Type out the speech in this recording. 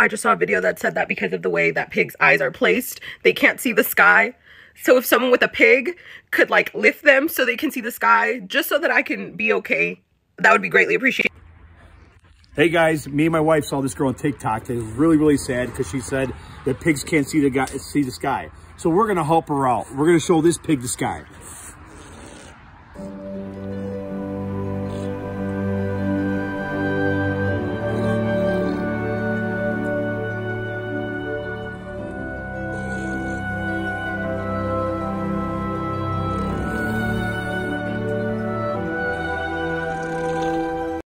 I just saw a video that said that because of the way that pigs' eyes are placed, they can't see the sky. So if someone with a pig could like lift them so they can see the sky, just so that I can be okay, that would be greatly appreciated. Hey guys, me and my wife saw this girl on TikTok. It was really, really sad because she said that pigs can't see the guy, see the sky. So we're gonna help her out. We're gonna show this pig the sky.